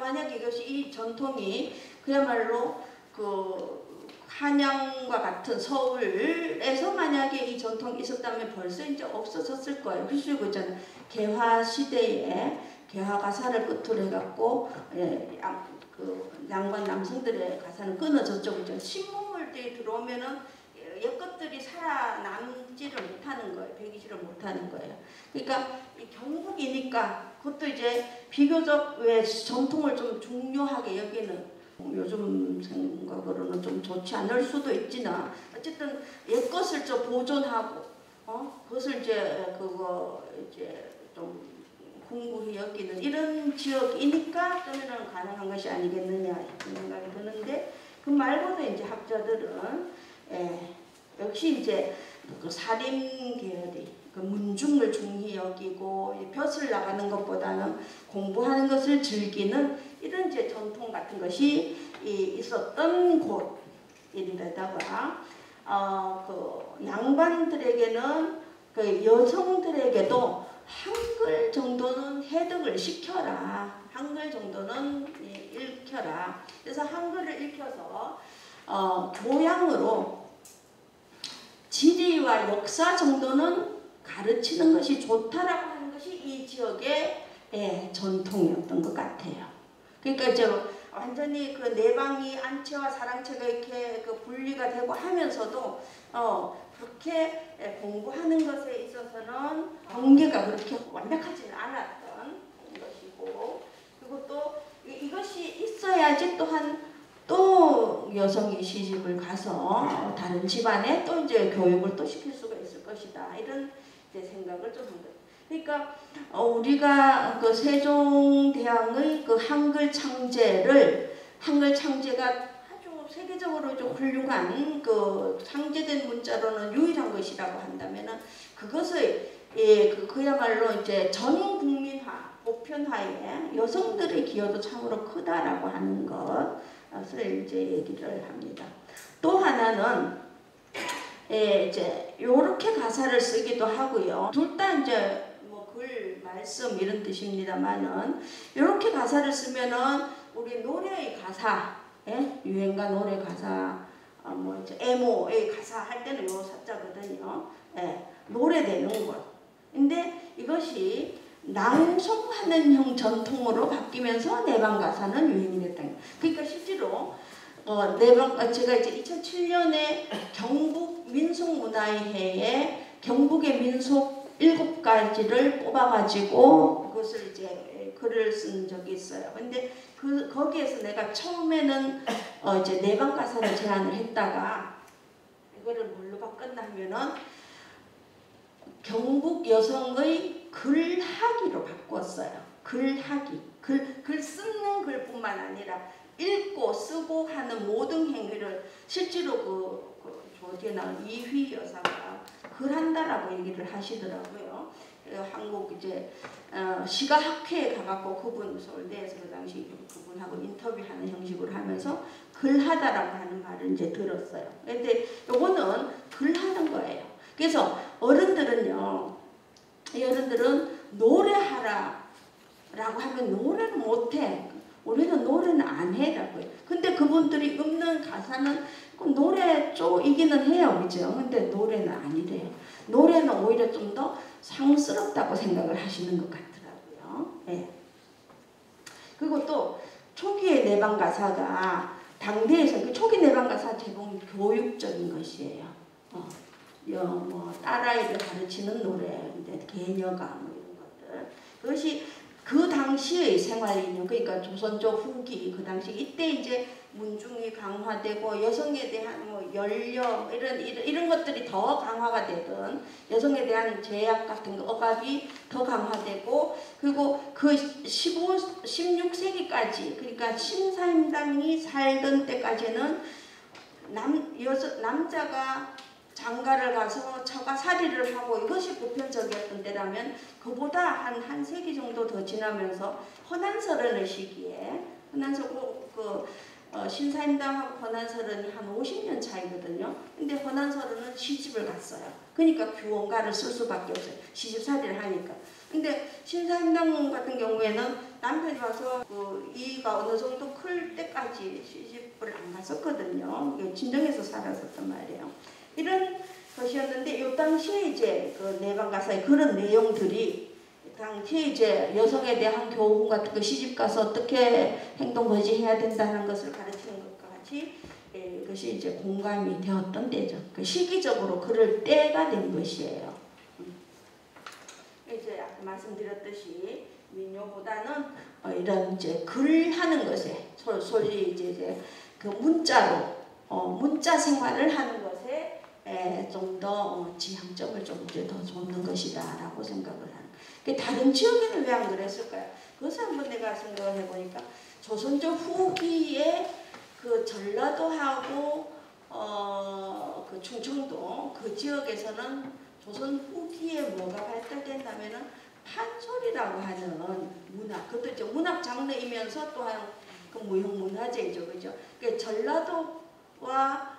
만약 이것이 이 전통이 그야말로 그 한양과 같은 서울에서 만약에 이 전통이 있었다면 벌써 이제 없어졌을 거예요. 이거 있잖아요. 개화 시대에 개화 가사를 끝으로 해갖고 예, 그 양반 남성들의 가사는 끊어졌죠. 신문물들이 들어오면은 옛 것들이 살아남지를 못하는 거예요. 배기지를 못하는 거예요. 그러니까 이 경북이니까 그것도 이제 비교적 왜 전통을 좀 중요하게 여기는 요즘 생각으로는 좀 좋지 않을 수도 있지나 어쨌든 옛 것을 좀 보존하고 어 그것을 이제 그거 이제 좀 공부히 여기는 이런 지역이니까 그러면 가능한 것이 아니겠느냐 이런 생각이 드는데 그 말고도 이제 학자들은 예, 역시 이제 그 사림 계열이 그 문중을 중히 여기고 벼슬 나가는 것보다는 공부하는 것을 즐기는 이런 이제 전통 같은 것이 있었던 곳이데다가 어, 그 양반들에게는 그 여성들에게도 한글 정도는 해득을 시켜라. 한글 정도는 읽혀라. 그래서 한글을 읽혀서 어, 교양으로 지리와 역사 정도는 가르치는 것이 좋다라고 하는 것이 이 지역의 예, 전통이었던 것 같아요. 그러니까 저 완전히 그 내방이 안채와 사랑채가 이렇게 그 분리가 되고 하면서도 어 그렇게 예, 공부하는 것에 있어서는 경계가 그렇게 완벽하지는 않았던 것이고 그리고 또 이것이 있어야지 또한 또 여성이 시집을 가서 다른 집안에 또 이제 교육을 또 시킬 수가 있을 것이다 이런 생각을 좀 합니다. 그러니까 어, 우리가 그 세종대왕의 그 한글 창제를 한글 창제가 세계적으로 좀 훌륭한 그 창제된 문자로는 유일한 것이라고 한다면은 그것을 예, 그, 그야말로 이제 전 국민화, 보편화에 여성들의 기여도 참으로 크다라고 하는 것을 이제 얘기를 합니다. 또 하나는 예, 이제 요렇게 가사를 쓰기도 하고요. 둘 다 이제 글, 말씀 이런 뜻입니다만은 이렇게 가사를 쓰면은 우리 노래의 가사, 예? 유행가 노래 가사 어, 뭐 에모의 가사 할 때는 요 사자거든요. 예, 노래되는 것. 근데 이것이 낭송하는 형 전통으로 바뀌면서 내방 가사는 유행이 됐다. 그러니까 실제로 어, 내방 어, 제가 이제 2007년에 경북 민속문화회에 경북의 민속 일곱 가지를 뽑아가지고 그것을 이제 글을 쓴 적이 있어요. 근데 그 거기에서 내가 처음에는 어, 이제 내방 가사를 제안을 했다가 이거를 뭘로 바꿨냐면은 경북 여성의 글하기로 바꿨어요. 글하기. 글, 글 쓰는 글뿐만 아니라 읽고 쓰고 하는 모든 행위를 실제로 그, 그 어디에 나온 이휘 여사가 글한다라고 얘기를 하시더라고요. 어, 한국 이제 어, 시가 학회에 가갖고 그분 서울대에서 그 당시 그분하고 인터뷰하는 형식으로 하면서 글하다라고 하는 말을 이제 들었어요. 근데 요거는 글하는 거예요. 그래서 어른들은요, 이 어른들은 노래하라 라고 하면 노래는 못해. 우리는 노래는 안 해라고요. 근데 그분들이 읊는 가사는 그 노래 쪽이기는 해요. 그죠? 근데 노래는 아니래요. 노래는 오히려 좀 더 상스럽다고 생각을 하시는 것 같더라고요. 예. 그리고 또 초기의 내방 가사가 당대에서 그 초기 내방 가사 대부분 교육적인 것이에요. 어. 뭐 딸아이를 가르치는 노래, 개녀가 뭐 이런 것들. 그것이 그 당시의 생활 인형, 그러니까 조선족 후기 그 당시 이때 이제 문중이 강화되고 여성에 대한 뭐 연령 이런 이런, 이런 것들이 더 강화가 되던 여성에 대한 제약 같은 거 억압이 더 강화되고 그리고 그 15, 16세기까지 그러니까 신사임당이 살던 때까지는 남 여자 남자가 장가를 가서 처가살이를 하고 이것이 보편적이었던 때라면 그보다 한 한 세기 정도 더 지나면서 허난서른의 시기에 허난서 그, 그 어, 신사임당하고 허난서른이 한 50년 차이거든요. 근데 허난서른은 시집을 갔어요. 그러니까 규원가를 쓸 수밖에 없어요. 시집살이를 하니까. 근데 신사임당 같은 경우에는 남편이 와서 그 이가 어느 정도 클 때까지 시집을 안 갔었거든요. 진정해서 살았었단 말이에요. 이런 것이었는데 이 당시에 이제 그 내방 가사의 그런 내용들이 당시에 이제 여성에 대한 교훈 같은 거 시집 가서 어떻게 행동 거지해야 된다는 것을 가르치는 것과 같이 예, 그것이 이제 공감이 되었던 때죠. 그 시기적으로 그럴 때가 된 것이에요. 음. 이제 말씀드렸듯이 민요보다는 어, 이런 이제 글 하는 것에 소리 이제, 이제 그 문자로 어, 문자 생활을 하는 것에 좀더 어, 지향점을 좀 이제 더 줬는 것이다라고 생각을 하는. 다 른 지역에는 왜 안 그랬을까요? 그것을 한번 내가 생각을 해보니까 조선족 후기에 그 전라도하고 어, 그 충청도 그 지역에서는 조선 후기에 뭐가 발달된다면은 판소리라고 하는 문학, 그것도 이제 문학 장르이면서 또한 그 무형문화재죠, 그죠? 그 전라도와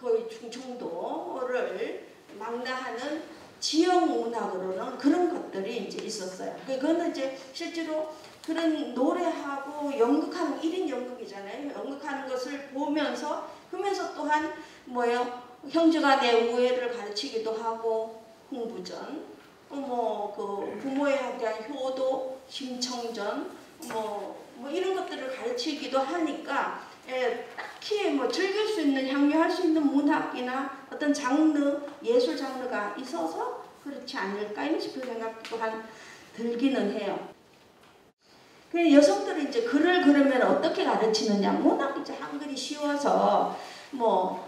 거의 충청도를 망라하는 지역 문학으로는 그런 것들이 이제 있었어요. 그거는 이제 실제로 그런 노래하고 연극하는 1인 연극이잖아요. 연극하는 것을 보면서 그러면서 또한 뭐요 형제간의 우애를 가르치기도 하고 홍부전 뭐그 부모에 대한 효도 심청전 뭐, 뭐 이런 것들을 가르치기도 하니까 예, 딱히 뭐 즐길 수 있는 향유할 수 있는 문학이나 어떤 장르 예술 장르가 있어서 그렇지 않을까 싶은 생각도 한 들기는 해요. 그 여성들이 이제 글을 그러면 어떻게 가르치느냐 문학 이제 한글이 쉬워서 뭐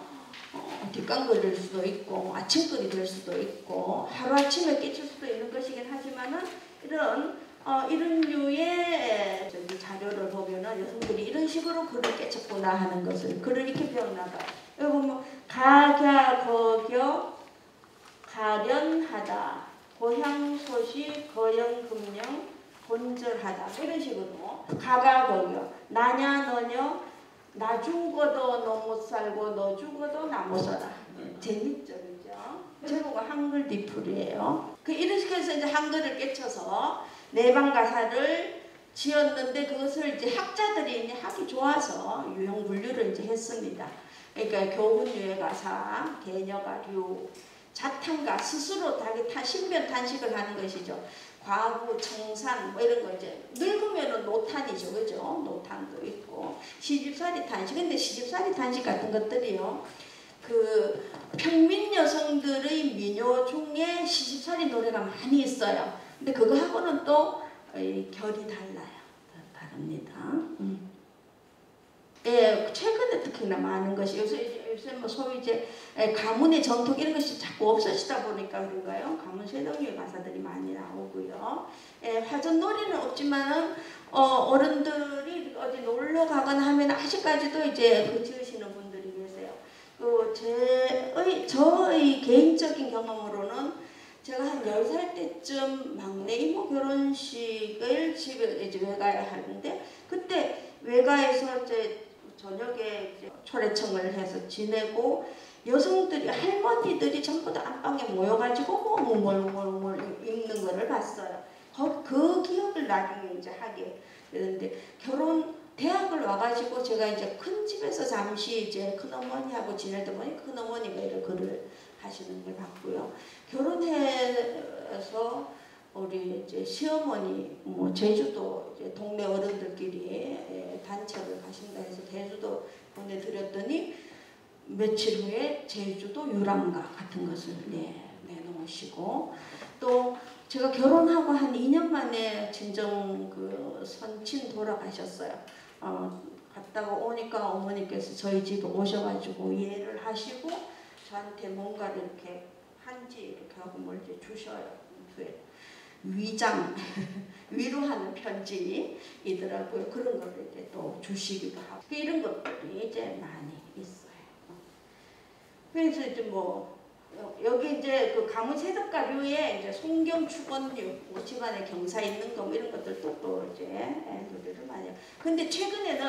어, 뒷간글이 될 수도 있고 아침글이 될 수도 있고 하루아침에 끼칠 수도 있는 것이긴 하지만은 이런 어, 이런 류의 자료를 보면은 여성들이 이런 식으로 글을 깨쳤구나 하는 것을 글을 이렇게 배웠나 봐. 여기 보면 가갸 거겨 가련하다 고향 소식 거영 금령 본절하다 이런 식으로 가가 거겨 나냐 너냐 나 죽어도 너 못 살고 너 죽어도 나 못 살아 재밌죠 그죠? 제목은 한글 뒤풀이에요. 그 이런 식으로 해서 이제 한글을 깨쳐서 내방 가사를 지었는데 그것을 이제 학자들이 이제 하기 좋아서 유형 분류를 이제 했습니다. 그러니까 교훈류의 가사, 계녀가 류, 자탄가 스스로 자기 탄, 신변 탄식을 하는 것이죠. 과부, 청상 뭐 이런 거 이제 늙으면은 노탄이죠, 그죠? 노탄도 있고 시집살이 탄식. 근데 시집살이 탄식 같은 것들이요. 그 평민 여성들의 민요 중에 시집살이 노래가 많이 있어요. 근데 그거하고는 또 이, 결이 달라요. 다- 다릅니다. 음. 예, 최근에 특히나 많은 것이 요새 요새 뭐 소위 이제 예, 가문의 전통 이런 것이 자꾸 없어지다 보니까 그런가요? 가문 세동의 가사들이 많이 나오고요. 예, 화전 놀이는 없지만은 어, 어른들이 어디 놀러 가거나 하면 아직까지도 이제 그 지으시는 분들이 계세요. 그 제의 저의 개인적인 경험으로는 제가 한 10살 때쯤 막내 이모 결혼식을 집에 이제 외가에 하는데 그때 외가에서 이제 저녁에 초래청을 해서 지내고 여성들이 할머니들이 전부 다 안방에 모여가지고 뭐 웅얼웅얼웅얼 읽는 거를 봤어요. 거- 그 기억을 나중에 이제 하게 되는데 결혼 대학을 와가지고 제가 이제 큰 집에서 잠시 이제 큰 어머니하고 때 보니 큰 어머니가 이런 글을 하시는 걸 봤고요. 결혼해서 우리 이제 시어머니 뭐 제주도 이제 동네 어른들끼리 예, 단체를 가신다 해서 제주도 보내드렸더니 며칠 후에 제주도 유람가 같은 것을 네, 내놓으시고 또 제가 결혼하고 한 2년 만에 진정 그 선친 돌아가셨어요. 어, 갔다가 오니까 어머니께서 저희 집에 오셔가지고 이해를 하시고 저한테 뭔가를 이렇게 한지 이렇게 하고 뭘 이제 주셔요. 그 위장 위로하는 편지 이더라고요. 그런 거를 이제 또 주시기도 하고 이런 것들이 이제 많이 있어요. 그래서 이제 뭐 여- 여기 이제 그 가문 세덕가류에 이제 송경 축원류 뭐 집안에 경사 있는 거 뭐 이런 것들도 또 이제 예, 노래를 많이. 근데 최근에는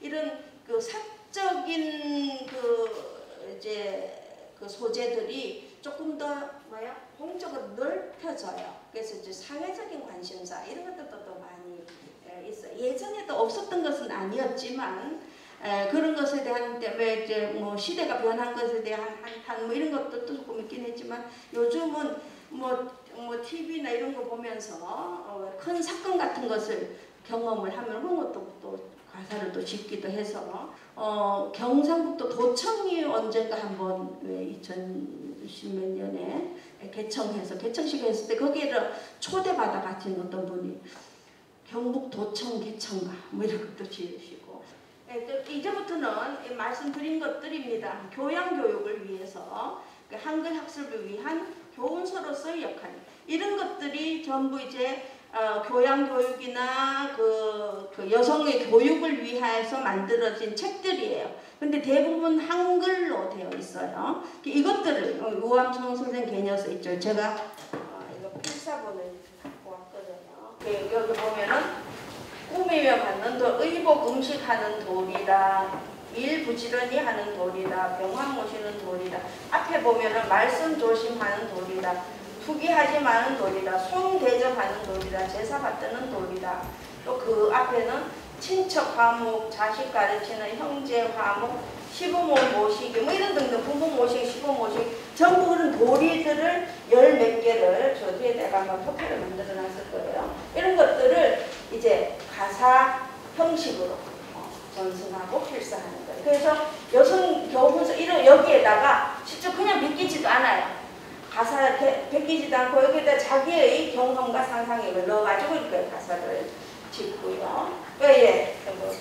이런 그 사적인 그 이제 그 소재들이 조금 더 뭐야 공적으로 넓혀져요. 그래서 이제 사회적인 관심사 이런 것들도 또 많이 예, 있어요. 예전에도 없었던 것은 아니었지만 에, 그런 것에 대한 때문에 이제 뭐 시대가 변한 것에 대한 한탄 뭐 이런 것도 조금 있긴 했지만 요즘은 뭐, 뭐 TV나 이런 거 보면서 어, 큰 사건 같은 것을 경험을 하면 그런 것도 또 가사를 또 짓기도 해서 어, 경상북도 도청이 언젠가 한번 왜 2010몇 년에 개청해서 개청식 했을 때 거기를 초대받아 같은 어떤 분이 경북 도청 개청가 뭐 이런 것도 지으시고 예, 또 이제부터는 이 말씀드린 것들입니다. 교양 교육을 위해서 그 한글 학습을 위한 교훈서로서의 역할 이런 것들이 전부 이제 어, 교양 교육이나 그, 그 여성의 교육을 위해서 만들어진 책들이에요. 근데 대부분 한글로 되어 있어요. 이것들을 어, 우암성 선생 개녀서 있죠. 제가 어, 이거 필사본을 갖고 왔거든요. 그 여기 보면은 꾸미며 받는 도 의복 음식 하는 돌이다. 일 부지런히 하는 돌이다. 병환 모시는 돌이다. 앞에 보면은 말씀 조심하는 돌이다. 투기하지 마는 돌이다. 손 대접하는 돌이다. 제사 받드는 돌이다. 또 그 앞에는 친척 화목, 자식 가르치는 형제 화목, 시부모 모시기 뭐 이런 등등 부모 모시기, 시부모 모시기 전부 그런 도리들을 열 몇 개를 저 뒤에 내가 한번 포토를 만들어 놨을 거예요. 이런 것들을 이제 가사 형식으로 어, 전승하고 필사하는 거예요. 그래서 여성 교훈서 이런 여기에다가 직접 그냥 베끼지도 않아요. 가사 이렇게 베끼지도 않고 여기에다 자기의 경험과 상상력을 넣어가지고 이렇게 가사를 짓고요. 예, 예. 뭐,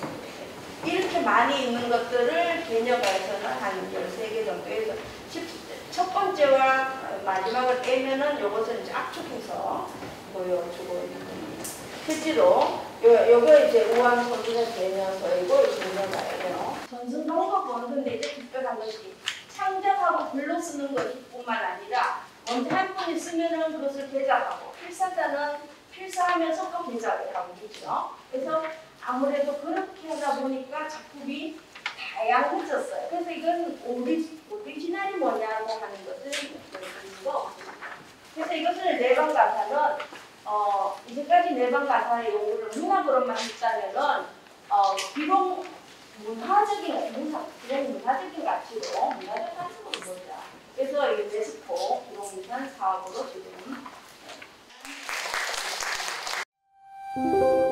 이렇게 많이 있는 것들을 개녀가에서는 한 13개 정도 해서 첫 번째와 마지막을 빼면은 요것을 이제 압축해서 보여주고 있는 겁니다. 실제로 요, 요거 이제 우암 선수의 개녀서이고 개녀가예요. 전승 방법은 근데 이제 특별한 것이 창작하고 글로 쓰는 것뿐만 아니라 언제 한 분이 쓰면은 그것을 개작하고 필사자는 필사하면서 또 동작을 하고 있죠. 그래서 아무래도 그렇게 하다 보니까 작품이 다양해졌어요. 그래서 이건 오리지, 오리지널이 뭐냐고 하는 것을 볼 수가 없습니다. 그래서 이것을 내방 가사는 어, 이제까지 내방 가사의 용어를 문학으로만 했다면은 어, 비록 문화적인 문화 그냥 문화적인 가치로 문화적 가치로 보자. 그래서 이 네스포 기록유산 사업으로 지금 oh